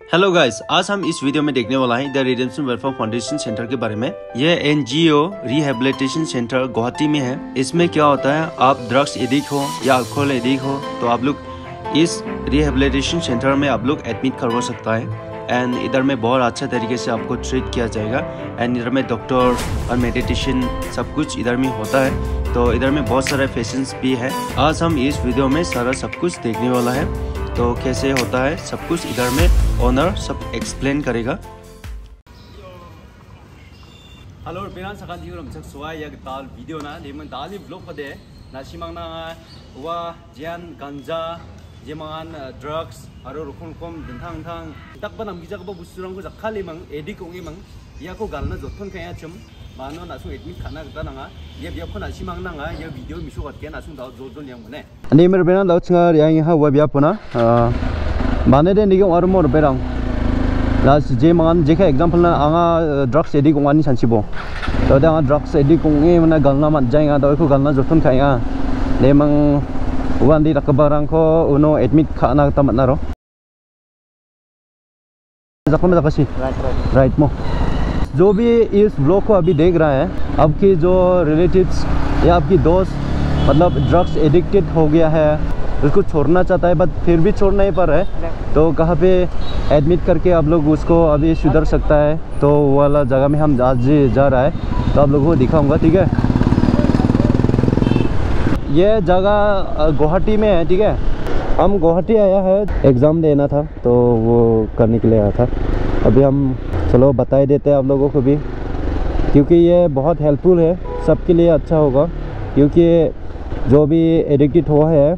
Hello guys आज हम इस वीडियो में देखने वाला है the redemption welfare foundation centre के बारे में। यह एनजीओ रिहेबिलिटेशन सेंटर गुवाहाटी में है। इसमें क्या होता है, आप ड्रग्स एडिक्ट हो या अल्कोहल एडिक्ट हो तो आप लोग इस रिहेबिलिटेशन सेंटर में आप लोग एडमिट करवा सकता है। एंड इधर में बहुत अच्छा तरीके से आपको ट्रीट किया जाएगा। एंड इधर में डॉक्टर और मेडिटेशन सब कुछ इधर में होता है। तो इधर में बहुत सारे पेशेंट्स भी है। आज हम इस वीडियो में सारा सब कुछ देखने वाला है। तो कैसे होता है सब कुछ इधर में ओनर सब एक्सप्लेन करेगा Halo, bilang sekarang di dalam sesuai yang tal video na, di mana tali vlog pada na simang na wa jian ganja, jemangan drugs, aro rukun kom dentang tang, tak banam bija ko busurang ko zakali mang edik ko mang, ya ko mano na sung admit khana ta na nga ye bia là simang na nga ye video mi shugat ke na sung da zo zo nyang ne ani mer bena da chunga ya ha wa bia pona mane de ni ar mor berang las chỉ mang chỉ cái example là na anga drugs edi kong ani san sibo to da drugs edi kong e mana galna man jai nga da ko galna jothun khai nga le mang wan di takabarang ko uno admit khana tamat na ro zakon zakasi right right. right mo जो भी इस blog को अभी देख रहा है, आपकी जो रिलेटिव्स या आपकी दोस्त मतलब ड्रग्स एडिक्टेड हो गया है, उसको छोड़ना चाहता है बट फिर भी छोड़ नहीं पा रहा है तो कहाँ पे एडमिट करके आप लोग उसको अभी सुधर सकता है? तो वाला जगह में हम आज जा रहा है तो आप लोगों को दिखाऊँगा, ठीक है? ये जगह गुवाहाटी में है, ठीक है? हम गुवाहाटी आया है एग्ज़ाम देना था तो वो करने के लिए आया था। अभी हम चलो बता ही देते हैं आप लोगों को भी। क्योंकि ये बहुत हेल्पफुल है, सबके लिए अच्छा होगा। क्योंकि जो भी एडिक्टेड हुआ है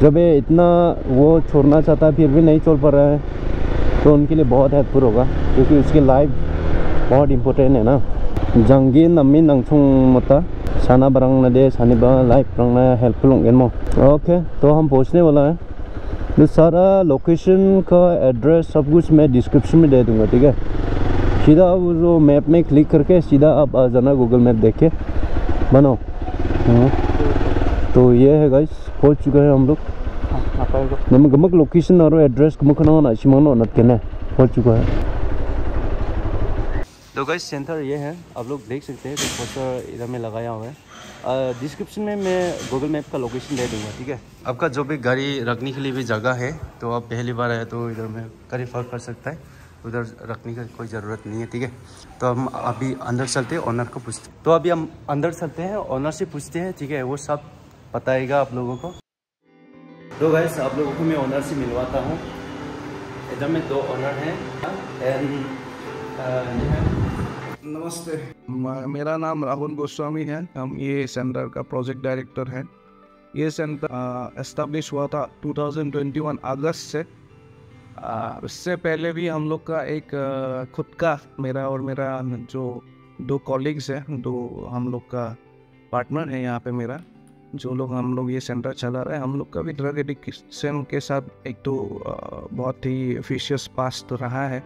जो भी इतना वो छोड़ना चाहता है, फिर भी नहीं छोड़ पा रहा है तो उनके लिए बहुत हेल्पफुल होगा। क्योंकि उसकी लाइफ बहुत इम्पोर्टेंट है ना। जंगी नमी नंगसुंग मता साना बरंग दे सानी बरंग लाइफ बरंग हेल्पफुल होंगे मो ओके तो हम पहुँचने वाला है। तो सारा लोकेशन का एड्रेस सब कुछ मैं डिस्क्रिप्शन में दे दूँगा, ठीक है? सीधा आप जो मैप में क्लिक करके सीधा आप आ जाना गूगल मैप देख के। बनाओ। हाँ। तो ये है गाइस पहुँच चुके हैं हम लोग। नम गमक लोकेशन और एड्रेस गमक ना ना सिमनो नत के ने पहुँच चुका है। तो गाइस सेंटर ये है। आप लोग देख सकते हैं तो पोस्टर इधर में लगाया हुआ है। डिस्क्रिप्शन में मैं गूगल मैप का लोकेशन दे दूँगा, ठीक है? आपका जो भी गाड़ी रखने के लिए भी जगह है तो आप पहली बार आए तो इधर में गाड़ी पार्क कर सकता है। उधर रखने की कोई ज़रूरत नहीं है, ठीक है? तो हम अभी अंदर चलते हैं ऑनर को पूछते तो अभी हम अंदर चलते हैं ऑनर से पूछते हैं, ठीक है? वो सब बताएगा आप लोगों को। तो गैस आप लोगों को मैं ऑनर से मिलवाता हूँ। इधर में दो ऑनर हैं। एंड नमस्ते। मेरा नाम राहुल गोस्वामी है। हम ये सेंटर का प्रोजेक्ट डायरेक्टर हैं। ये सेंटर एस्टेब्लिश हुआ था 2021 अगस्त से। उससे पहले भी हम लोग का एक खुद का मेरा और मेरा जो दो कॉलीग्स हैं, दो हम लोग का पार्टनर है यहाँ पे मेरा, जो लोग हम लोग ये सेंटर चला रहे हैं, हम लोग का भी ड्रग एडिक्शन के साथ एक तो बहुत ही फिशियस पास तो रहा है।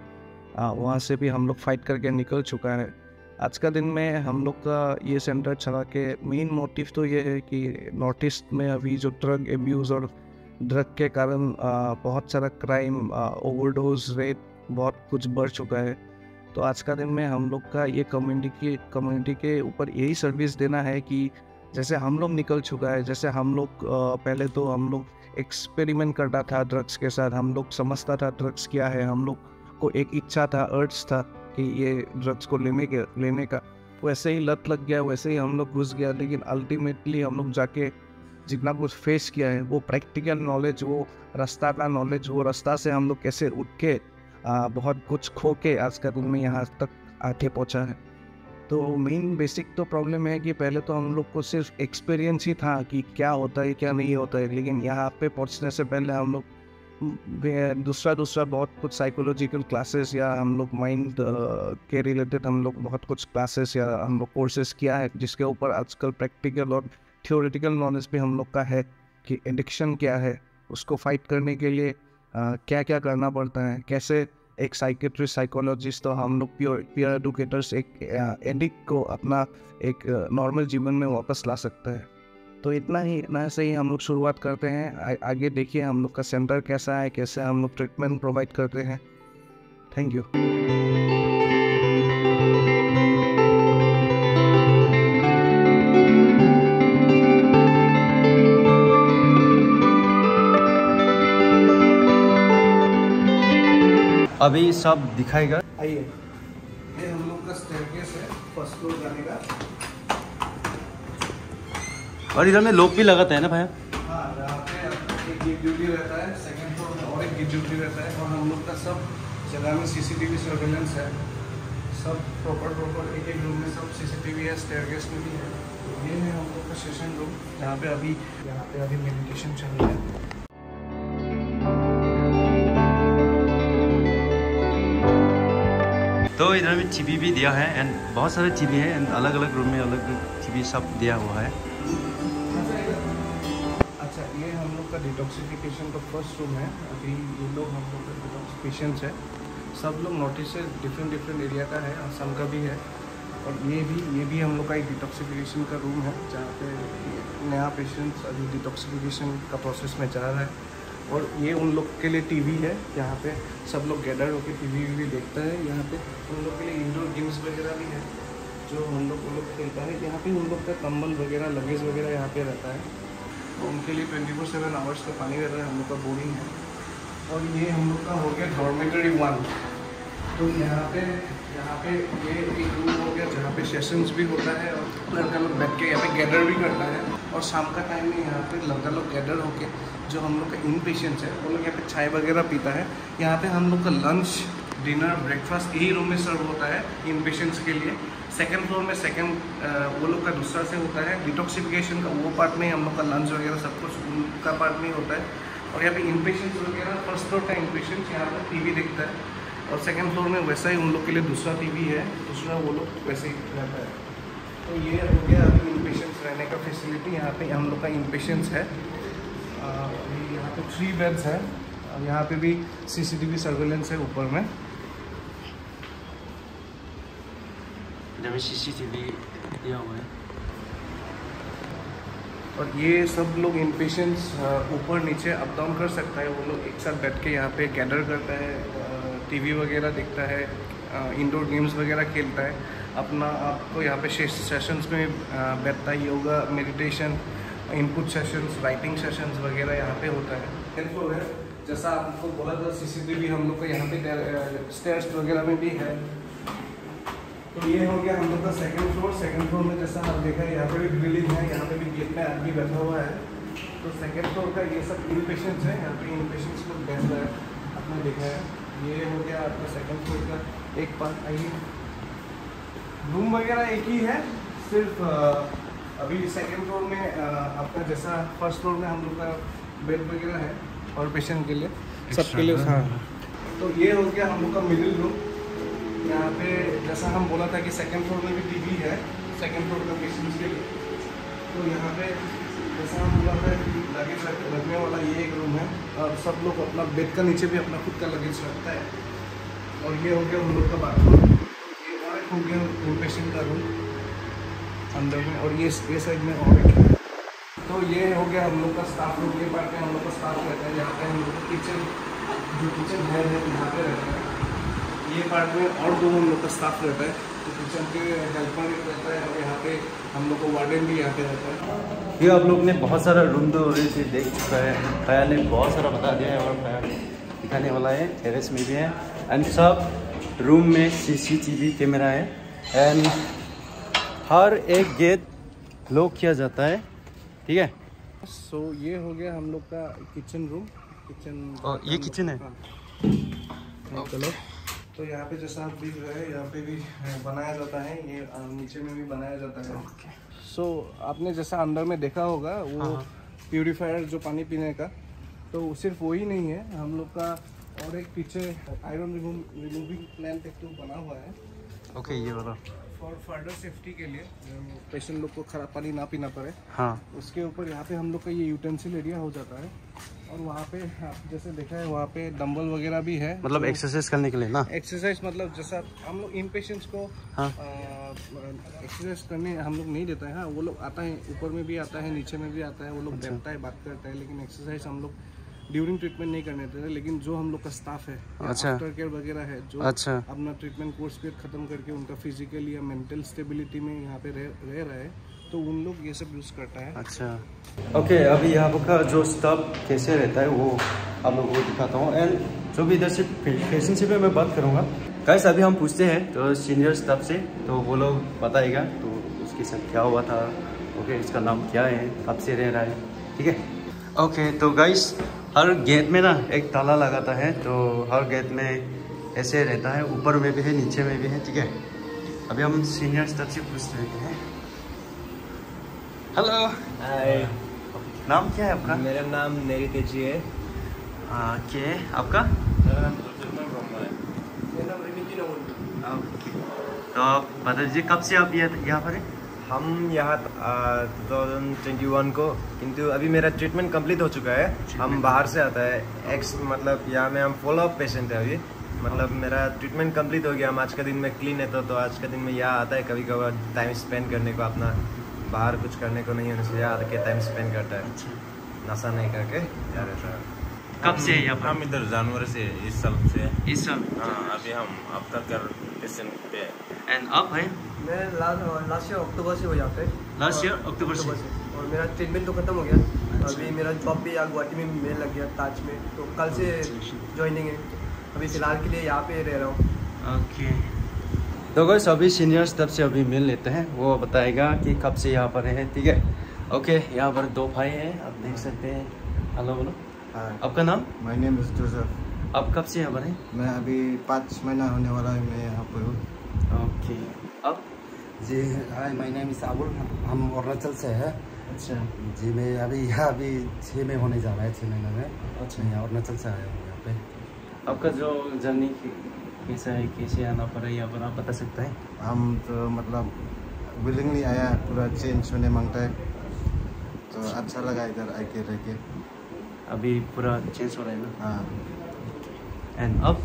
वहाँ से भी हम लोग फाइट करके निकल चुका है। आज का दिन में हम लोग का ये सेंटर चला के मेन मोटिव तो ये है कि नॉर्थ ईस्ट में अभी जो ड्रग एब्यूज़ और ड्रग के कारण बहुत सारा क्राइम ओवरडोज रेट बहुत कुछ बढ़ चुका है। तो आज का दिन में हम लोग का ये कम्युनिटी की कम्युनिटी के ऊपर यही सर्विस देना है कि जैसे हम लोग निकल चुका है, जैसे हम लोग पहले तो हम लोग एक्सपेरिमेंट करता था ड्रग्स के साथ, हम लोग समझता था ड्रग्स क्या है, हम लोग को एक इच्छा था अर्ज़ था कि ये ड्रग्स को लेने के, लेने का। वैसे ही लत लग गया, वैसे ही हम लोग घुस गया, लेकिन अल्टीमेटली हम लोग जाके जितना कुछ फेस किया है वो प्रैक्टिकल नॉलेज वो रास्ता का नॉलेज वो रास्ता से हम लोग कैसे उठ के आ, बहुत कुछ खो के आज का दिन में यहाँ तक आके पहुँचा है। तो मेन बेसिक तो प्रॉब्लम है कि पहले तो हम लोग को सिर्फ़ एक्सपीरियंस ही था कि क्या होता है क्या नहीं होता है लेकिन यहाँ पे पहुँचने से पहले हम लोग दूसरा दूसरा बहुत कुछ साइकोलॉजिकल क्लासेस या हम लोग माइंड के रिलेटेड हम लोग बहुत कुछ क्लासेस या हम लोग कोर्सेज किया है जिसके ऊपर आजकल प्रैक्टिकल और थियोरेटिकल नॉलेज भी हम लोग का है कि एडिक्शन क्या है उसको फाइट करने के लिए क्या क्या करना पड़ता है कैसे एक साइकेट्रिस्ट साइकोलॉजिस्ट तो हम लोग प्योर पियर एडुकेटर्स एक एडिक्ट को अपना एक नॉर्मल जीवन में वापस ला सकता है। तो इतना ही इतना से ही हम लोग शुरुआत करते हैं। आ, आगे देखिए हम लोग का सेंटर कैसा है कैसे हम लोग ट्रीटमेंट प्रोवाइड करते हैं। थैंक यू अभी सब दिखाएगा। आइए। ये हम लोग का स्टेयरकेस है फ़र्स्ट फ्लोर जाने का। और इधर में लोग भी लगाते हैं ना भाई हाँ यहाँ पे एक ड्यूटी रहता है सेकंड फ्लोर में और एक ड्यूटी रहता है। और हम लोग का सब जगह में सीसीटीवी सर्वेलेंस है। सब प्रॉपर प्रॉपर एक एक रूम में सब सीसीटीवी है स्टेयरकेस में भी है। ये है हम लोग का सेशन रूम जहाँ पे अभी यहाँ पे अभी मेडिटेशन चल रहा है। तो इधर में टीवी भी दिया है एंड बहुत सारे टीवी है एंड अलग अलग रूम में अलग टीवी सब दिया हुआ है। अच्छा ये हम लोग का डिटॉक्सिफिकेशन का फ़र्स्ट रूम है, अभी ये लोग हम लोग का डिटॉक्स पेशेंट्स है। सब लोग नोटिस है डिफरेंट डिफरेंट एरिया का है असम का भी है। और ये भी ये भी हम लोग का एक डिटॉक्सिफिकेशन का रूम है, जहाँ पे नया पेशेंट्स अभी डिटॉक्सिफिकेशन का प्रोसेस में जा रहा है। और ये उन लोग के लिए टीवी है, यहाँ पे सब लोग गैदर होकर टीवी वी देखता है, यहाँ पे उन लोग के लिए इंडोर गेम्स वगैरह भी है, जो हम लोग वो लोग खेलता है। यहाँ पे उन लोग का कंबल वगैरह लगेज वगैरह यहाँ पे रहता है। तो उनके लिए ट्वेंटी फोर सेवन आवर्स का पानी रहता है, हम लोग का बोरिंग है। और ये हम लोग का हो गया डॉर्मेटरी वन तो यहाँ पे यहाँ पे ये एक रूम हो गया, जहाँ पे सेशंस भी होता है और लड़का लोग बैठ के यहाँ पे गैदर भी करता है। और शाम का टाइम में यहाँ पे लड़का लोग गैदर होके जो हम लोग का इन पेशेंट्स है, वो लोग यहाँ पे चाय वगैरह पीता है। यहाँ पे हम लोग का लंच डिनर ब्रेकफास्ट यही रूम में सर्व होता है इन पेशेंट्स के लिए। सेकंड फ्लोर में सेकंड वो लोग का दूसरा से होता है। डिटॉक्सिफिकेशन का वो पार्ट में हम लोग का लंच वगैरह सब कुछ उनका पार्ट में होता है। और यहाँ पे इन पेशेंट्स वगैरह फ़र्स्ट फ्लोर का इन पेशेंट्स यहाँ पर टीवी देखता है। और सेकेंड फ्लोर में वैसा ही उन लोग के लिए दूसरा टीवी है, दूसरा वो लोग वैसे ही रहता है। तो ये हो गया अभी इन रहने का फैसिलिटी यहाँ पे हम लोग का इन है। अभी यहाँ पे थ्री बेड्स हैं। और यहाँ पे भी सीसीटीवी सर्वेलेंस है ऊपर में। में सीसीटीवी दिया हुआ है। और ये सब लोग इन पेशेंट्स ऊपर नीचे अप डाउन कर सकता है। वो लोग एक साथ बैठ के यहाँ पे गैदर करता है टीवी वगैरह देखता है इंडोर गेम्स वगैरह खेलता है। अपना आपको यहाँ पे सेशंस में बैठता है yoga meditation input sessions writing sessions वगैरह यहाँ पे होता है। हेल्पफुल है। जैसा आपको बोला था सीसीटीवी हम लोग को यहाँ पे स्टेयर्स वगैरह में भी है। तो ये हो गया हम लोग का सेकंड फ्लोर सेकंड फ्लोर में जैसा आप देखा है यहाँ पे भी ग्रिलिंग है, यहाँ पे भी गेट में आदमी बैठा हुआ है। तो सेकंड फ्लोर का ये सब इन पेशेंट्स है, यहाँ पे इन पेशेंट्स बैठ रहा है। आपने देखा है। ये हो गया आपका सेकंड फ्लोर का एक पार्ट आइए। रूम वगैरह एक ही है, सिर्फ़ अभी सेकेंड फ्लोर में आपका जैसा फ़र्स्ट फ्लोर में हम लोग का बेड वगैरह है और पेशेंट के लिए। सबके लिए हाँ। तो ये हो गया हम लोग का मिडिल रूम यहाँ पे जैसा हम बोला था कि सेकेंड फ्लोर में भी टीवी है सेकेंड फ्लोर का पेशेंट के लिए। तो यहाँ पे जैसा हम बोला था कि लगेज रख रखने वाला ये एक रूम है और सब लोग अपना बेड का नीचे भी अपना खुद का लगेज रखता है। और ये हो गया हम लोग का बाथरूम ये और हो गया पेशेंट का रूम अंदर में और ये ये साइड में और एक तो ये हो गया हम लोग का स्टाफ रूम ये पार्ट में हम लोग का स्टाफ रहता है यहाँ पे हम लोग किचन जो किचन है यहाँ पे रहता है। ये पार्ट में और दो हम लोग का स्टाफ रहता है तो किचन के हेल्पर एक रहता है और यहाँ पे हम लोग को वार्डन भी यहाँ पे रहता है। ये आप लोग ने बहुत सारा रूम तो देख चुका है। खया ने बहुत सारा बता दिया है और खया दिखाने वाला है टेरेस में भी है। एंड सब रूम में सीसीटीवी कैमरा है। एंड हर एक गेट लॉक किया जाता है ठीक है? सो ये हो गया हम लोग का किचन रूम किचन और ये किचन है? हाँ, चलो। तो यहाँ पे जैसा आप देख रहे हैं यहाँ पे भी बनाया जाता है। ये नीचे में भी बनाया जाता है। सो आपने जैसा अंदर में देखा होगा वो हाँ, हाँ। जो पानी पीने का तो सिर्फ़ वही नहीं है। हम लोग का और एक पीछे आयरन रिमूविंग प्लांट एक तो बना हुआ है। ओके okay, ये वाला। फॉर फर्दर सेफ्टी के लिए पेशेंट लोग को खराब पानी ना पीना पड़े। हाँ। उसके ऊपर यहाँ पे हम लोग का ये यूटेंसिल एरिया हो जाता है। और वहाँ पे आप जैसे देखा है वहाँ पे डंबल वगैरह भी है। मतलब एक्सरसाइज करने के लिए ना? एक्सरसाइज मतलब जैसा हम लोग इन पेशेंट्स को हाँ। एक्सरसाइज करने हम लोग नहीं देता है। हाँ वो लोग आता है ऊपर में भी आता है नीचे में भी आता है वो लोग अच्छा। बैठता है बात करता है लेकिन एक्सरसाइज हम लोग ड्यूरिंग ट्रीटमेंट नहीं करने देते लेकिन जो हम लोग का स्टाफ है अच्छा। आफ्टर केयर वगैरह है जो अच्छा। अपना ट्रीटमेंट कोर्स पीरियड खत्म करके उनका फ़िज़िकल या मेंटल स्टेबिलिटी में यहाँ पे रह रह रहा है तो उन लोग ये सब यूज़ करता है। अच्छा। ओके okay, अभी यहाँ का जो स्टाफ कैसे रहता है वो आप लोगों को दिखाता हूँ। एंड जो भी इधर से फ़ैशन से मैं बात करूँगा। गाइस अभी हम पूछते हैं तो सीनियर स्टाफ से तो वो लोग बताएगा तो उसके साथ क्या हुआ था ओके इसका नाम क्या है कब से रह रहा है ठीक है? ओके तो गाइस हर गेट में ना एक ताला लगाता है तो हर गेट में ऐसे रहता है ऊपर में भी है नीचे में भी है ठीक है? अभी हम सीनियर स्टाफ से पूछ रहे हैं। हेलो हाय नाम क्या है आपका? मेरा नाम नेरी तेज़ी है। हाँ, क्या है आपका ओके। तो आप बता दीजिए कब से आप यहाँ यहाँ पर हैं? हम यहाँ टू थाउज़ेंड ट्वेंटी वन को किंतु अभी मेरा ट्रीटमेंट कंप्लीट हो चुका है। हम बाहर से आता है। एक्स मतलब यहाँ में हम फॉलो अप पेशेंट है अभी। मतलब मेरा ट्रीटमेंट कंप्लीट हो गया। हम आज का दिन में क्लीन है तो, तो आज का दिन में यहाँ आता है। कभी कभार टाइम स्पेंड करने को अपना बाहर कुछ करने को नहीं होने से यहाँ आके टाइम स्पेंड करता है। नशा नहीं करके यहाँ रहता है। कब से है यहाँ हम इधर जानवर से इस साल से। इस साल। हाँ अभी हम अब तक कर पेशेंट पे एंड अब है? मैं लास्ट ईयर अक्टूबर से हो यहाँ पे। लास्ट ईयर अक्टूबर से? और मेरा ट्रीटमेंट तो खत्म हो गया। अभी मेरा जॉब भी यहाँ गुवाहाटी में मेल लग गया ताज में। तो कल से ज्वाइनिंग है। अभी फ़िलहाल के लिए यहाँ पे रह रहा हूँ। ओके तो बस अभी सीनियर स्टाफ से अभी मिल लेते हैं। वो बताएगा कि कब से यहाँ पर है ठीक है? ओके यहाँ पर दो भाई हैं। आप देख सकते हैं। हेलो बोलो। आपका नाम? माय नेम इज़ जोसेफ आप कब से यहाँ पर हैं? मैं अभी पाँच महीना होने वाला है मैं यहाँ पर हूँ। ओके अब? जी hi my name is Abul हम अरुणाचल से है। अच्छा। जी मैं अभी यहाँ अभी छः में होने जा रहा है छः महीने में। अच्छा। यहाँ अरुणाचल से आया हूँ यहाँ पे। आपका जो जर्नी कैसा है कैसे आना पड़ा यहाँ पर आप बता सकते हैं? हम तो मतलब विलिंगली आया पूरा चेंज होने माँगता है। तो अच्छा लगा इधर आके रह के। अभी पूरा चेंज हो रहा है ना? हाँ। एंड अब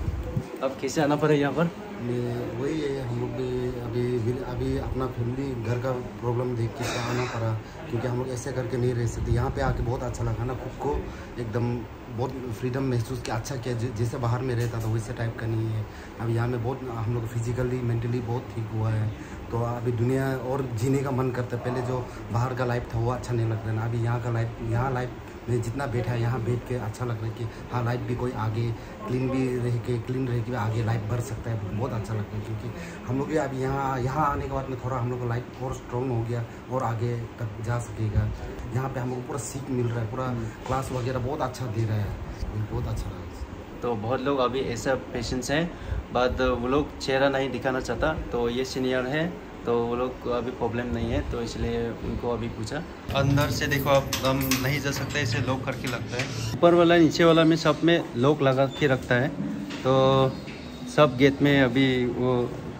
अब कैसे आना पड़ा यहाँ पर? मैं वही है, हम लोग भी अभी अभी अपना फैमिली, घर का प्रॉब्लम देख के आना पड़ा, क्योंकि हम लोग ऐसे करके नहीं रह सकते। यहाँ पे आके बहुत अच्छा लगा ना, खुद को एकदम बहुत फ्रीडम महसूस किया अच्छा किया जैसे बाहर में रहता था, वैसे टाइप का नहीं है। अब यहाँ में बहुत, हम लोग फिजिकली मेंटली बहुत ठीक हुआ है। तो अभी दुनिया और जीने का मन करता है। पहले जो बाहर का लाइफ था, वो अच्छा नहीं लगता ना अभी यहाँ का लाइफ यहाँ लाइफ में जितना बैठा है यहाँ बैठ के अच्छा लग रहा है कि हाँ लाइफ भी कोई आगे क्लीन भी रह के क्लीन रह के आगे लाइफ बढ़ सकता है बहुत अच्छा लगता है क्योंकि हम लोग भी अब यहाँ यहाँ आने के बाद में थोड़ा हम लोग का लाइफ और स्ट्रॉन्ग हो गया और आगे तक जा सकेगा। यहाँ पे हम लोग को पूरा सीख मिल रहा है पूरा क्लास वगैरह बहुत अच्छा दे रहा है। बहुत अच्छा लगा। तो बहुत लोग अभी ऐसा पेशेंट्स हैं बट वो लोग चेहरा नहीं दिखाना चाहता तो ये सीनियर है। तो वो लोग को अभी प्रॉब्लम नहीं है तो इसलिए उनको अभी पूछा। अंदर से देखो आप हम नहीं जा सकते इसे लॉक करके लगता है। ऊपर वाला नीचे वाला में सब में लॉक लगा के रखता है। तो सब गेट में अभी वो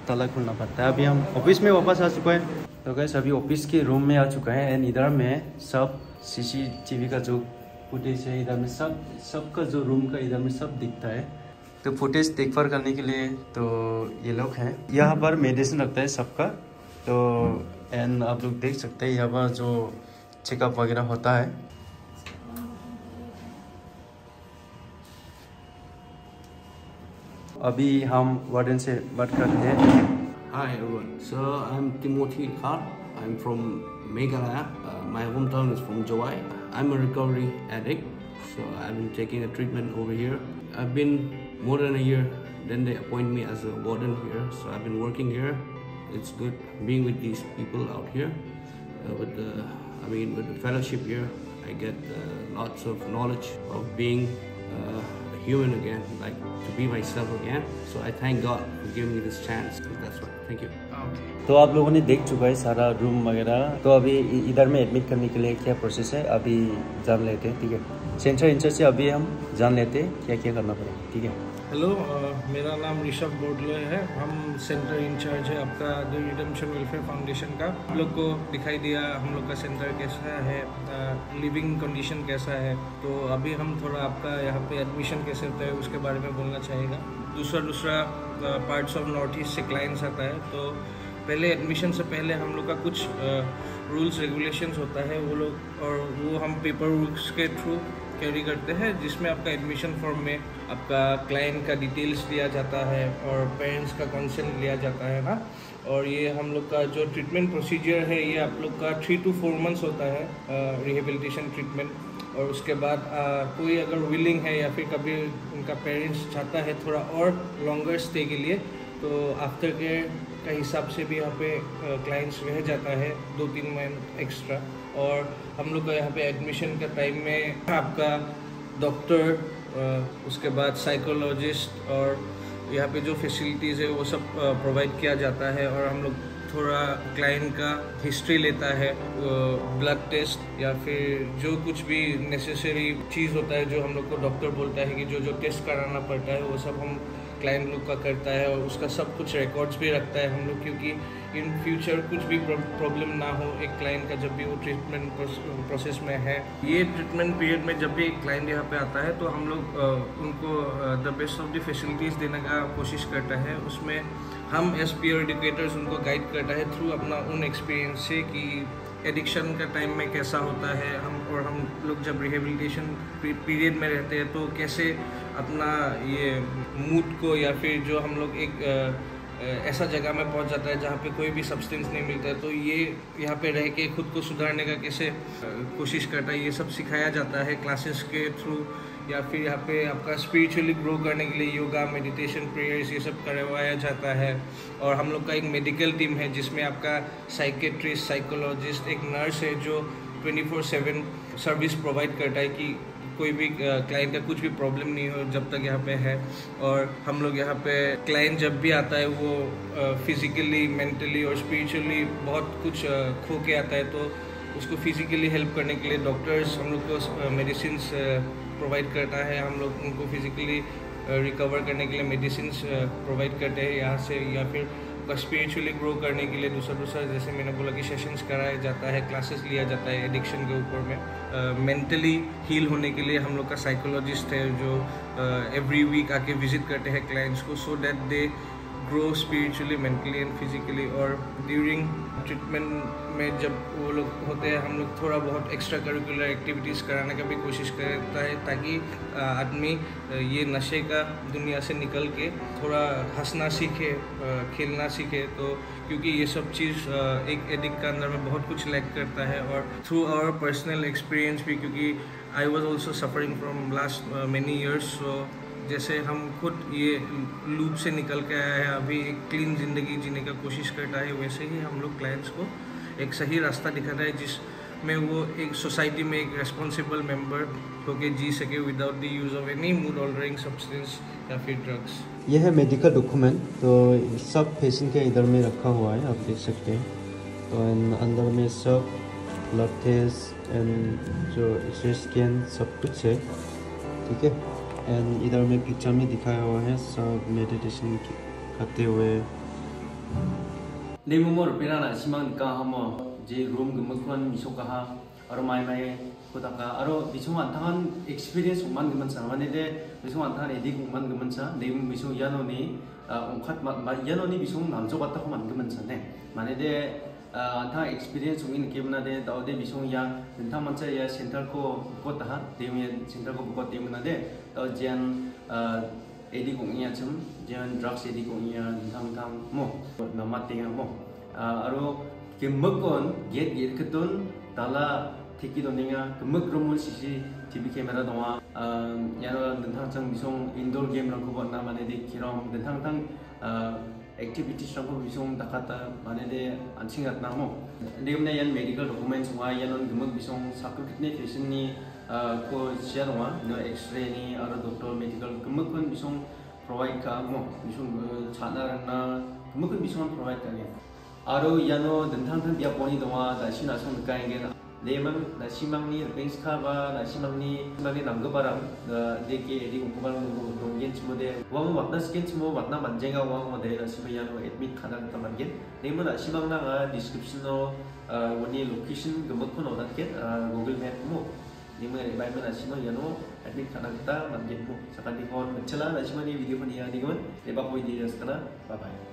ताला खुलना पड़ता है। अभी हम ऑफ़िस में वापस आ चुका है। तो गैस अभी ऑफ़िस के रूम में आ चुका है एंड इधर में सब सीसीटीवी का जो फुटेज है इधर में सब सबका जो रूम का इधर में सब दिखता है। तो फुटेज देखभाल करने के लिए तो ये लोग हैं। यहाँ पर मेडिसिन रखता है सबका। तो एंड आप लोग देख सकते हैं यहाँ पर जो चेकअप वगैरह होता है। अभी हम वार्डन से बात कर रहे हैं। Hi everyone so I am Timothy Khan I am from Meghalaya my home town is from Jowai I am a recovery addict so I am taking a treatment over here I been more than a year then they appoint me as a warden here so I been working here It's good being with these people out here. Uh, with the, I mean, with the fellowship here, I get uh, lots of knowledge of being uh, a human again, like to be myself again. So I thank God for giving me this chance. That's why. Thank you. तो आप लोगों ने देख चुका है सारा room वगैरह तो अभी इधर में एडमिट करने के लिए क्या प्रोसेस है अभी जान लेते हैं ठीक है सेंट्रल इंचार्ज से अभी हम जान लेते हैं क्या क्या करना पड़ेगा ठीक है हेलो अ, मेरा नाम ऋषभ बोडले है। हम सेंटर इंचार्ज है आपका द रिडम्पशन वेलफेयर फाउंडेशन का। हम लोग को दिखाई दिया हम लोग का सेंटर कैसा है लिविंग कंडीशन कैसा है? तो अभी हम थोड़ा आपका यहाँ पे एडमिशन कैसे होता है उसके बारे में बोलना चाहेगा। दूसरा दूसरा पार्ट्स ऑफ़ नॉर्थ ईस्ट से क्लाइंट्स आता है। तो पहले एडमिशन से पहले हम लोग का कुछ रूल्स रेगुलेशंस होता है वो लोग और वो हम पेपर वर्क्स के थ्रू कैरी करते हैं जिसमें आपका एडमिशन फॉर्म में आपका क्लाइंट का डिटेल्स लिया जाता है और पेरेंट्स का कंसेंट लिया जाता है ना? और ये हम लोग का जो ट्रीटमेंट प्रोसीजर है ये आप लोग का थ्री टू फोर मंथ्स होता है रिहेबिलिटेशन ट्रीटमेंट और उसके बाद आ, कोई अगर विलिंग है या फिर कभी उनका पेरेंट्स चाहता है थोड़ा और लॉन्गर स्टे के लिए तो आफ्टर केयर का हिसाब से भी यहाँ पे क्लाइंट्स रह जाता है दो तीन मंथ एक्स्ट्रा और हम लोग का यहाँ पे एडमिशन का टाइम में आपका डॉक्टर उसके बाद साइकोलॉजिस्ट और यहाँ पे जो फैसिलिटीज़ है वो सब प्रोवाइड किया जाता है और हम लोग थोड़ा क्लाइंट का हिस्ट्री लेता है ब्लड टेस्ट या फिर जो कुछ भी नेसेसरी चीज़ होता है जो हम लोग को डॉक्टर बोलता है कि जो जो टेस्ट कराना पड़ता है वो सब हम क्लाइंट लोग का करता है और उसका सब कुछ रिकॉर्ड्स भी रखता है हम लोग, क्योंकि इन फ्यूचर कुछ भी प्रॉब्लम ना हो, एक क्लाइंट का जब भी वो ट्रीटमेंट प्रोसेस में है। ये ट्रीटमेंट पीरियड में जब भी एक क्लाइंट यहाँ पे आता है तो हम लोग उनको the best of the facilities देने का कोशिश करता है। उसमें हम एस पी एडुकेटर्स उनको गाइड करता है थ्रू अपना उन एक्सपीरियंस से कि एडिक्शन का टाइम में कैसा होता है। हम, और हम लोग जब रिहेबिलिटेशन पीरियड में रहते हैं तो कैसे अपना ये मूड को या फिर जो हम लोग एक ऐसा जगह में पहुँच जाता है जहाँ पे कोई भी सब्सटेंस नहीं मिलता है तो ये यहाँ पे रह के खुद को सुधारने का कैसे कोशिश करता है, ये सब सिखाया जाता है क्लासेस के थ्रू या फिर यहाँ पे आपका स्पिरिचुअली ग्रो करने के लिए योगा मेडिटेशन प्रेयर्स ये सब करवाया जाता है। और हम लोग का एक मेडिकल टीम है जिसमें आपका साइकेट्रिस्ट साइकोलॉजिस्ट एक नर्स है जो 24/7 सर्विस प्रोवाइड करता है कि कोई भी क्लाइंट का कुछ भी प्रॉब्लम नहीं हो जब तक यहाँ पे है। और हम लोग यहाँ पे क्लाइंट जब भी आता है, वो फिजिकली मेंटली और स्पिरिचुअली बहुत कुछ खो के आता है। तो उसको फिजिकली हेल्प करने के लिए डॉक्टर्स हम लोग को मेडिसिन प्रोवाइड करता है। हम लोग उनको फिजिकली रिकवर करने के लिए मेडिसिन प्रोवाइड करते हैं यहाँ से। या फिर स्पिरिचुअली ग्रो करने के लिए दूसरा दूसरा जैसे मैंने बोला कि सेशंस कराया जाता है क्लासेस लिया जाता है एडिक्शन के ऊपर में। मेंटली uh, हील होने के लिए हम लोग का साइकोलॉजिस्ट है जो एवरी uh, वीक आके विज़िट करते हैं क्लाइंट्स को so that they grow spiritually mentally and physically और ड्यूरिंग ट्रीटमेंट में जब वो लोग होते हैं, हम लोग थोड़ा बहुत एक्स्ट्रा करिकुलर एक्टिविटीज़ कराने का भी कोशिश करता है, ताकि आदमी ये नशे का दुनिया से निकल के थोड़ा हंसना सीखे खेलना सीखे। तो क्योंकि ये सब चीज़ एक एडिक्ट का अंदर में बहुत कुछ लैक करता है और थ्रू आवर पर्सनल एक्सपीरियंस भी, क्योंकि I was also suffering from last many years so जैसे हम खुद ये लूप से निकल के आया है, अभी एक क्लीन ज़िंदगी जीने का कोशिश करता है, वैसे ही हम लोग क्लाइंट्स को एक सही रास्ता दिखा दिखाता है, जिसमें वो एक सोसाइटी में एक रेस्पॉन्सिबल मेंबर होके जी सके without the use of any mood altering substance या फिर ड्रग्स ये है मेडिकल डॉक्यूमेंट तो सब पेशेंट के इधर में रखा हुआ है, आप देख सकते हैं। तो अंदर में सब ब्लड टेस्ट एंड जो एक्सरे स्कैन सब कुछ है, ठीक है? एंड इधर में पिक्चर में दिखाया हुआ है सब मेडिटेशन करते हुए ने मोर पिराना सिमान का हम जे रूम गमखन मिसो कहा और माय माय खुदा का और बिसु अंथान एक्सपीरियंस मन गमन सा माने दे बिसु अंथान एदि मन गमन सा दे बिसु यानो नि ओंखत यानो नि बिसु नामजो बाता मन गमन सा ने माने दे अंथा एक्सपीरियंस उइन केबना दे दाउदे बिसु या नोंथां मानसे या सेंटर को को तहा देमियन सेंटर को को तेमना दे तो जेन एदि कुंगिया चम जेन ड्रग्स एदि कुंगिया नोंथां नोंथां मो नमाते मो आरो केमगन गेट गेट खतुन ताला थिकी दनिया केमग रमन सिसि टिभि केमेरा दङ यानो नोंथां जों बिसं इनडोर गेम रंखौ ना माने दि किरम नोंथां नोंथां activities rangko bisong dakata mane de anching at namo demna yan medical documents wa yan on gumuk bisong sakul kitne patient ni ko share wa no x-ray ni aro doctor medical gumuk kun bisong provide ka mo bisong chana rangna gumuk kun bisong provide ka ge aro yano dentang tan dia poni dwa da sina song ka ge 내만 나 시망니 뱅스카바 나 시망니 시망니 남거바람 나 데게 에디 공부하는 거 동겐 치모데 왕 왔나 스킨 치모 왔나 만쟁아 왕 모데 나 시마야노 애드밋 가난 타만겐 내만 나 시망나가 디스크립션노 원이 로케이션 그먹콘 오단겐 구글 맵모 내만 바이만 나 시마야노 애드밋 가난 타 만겐 모 사카디 콘 메첼라 나 시마니 비디 ni mana ni bagaimana semua yang no admit kena kita mungkin mu sekarang di kon macam mana semua video pun dia ni kon lepas ini jelas kena bye bye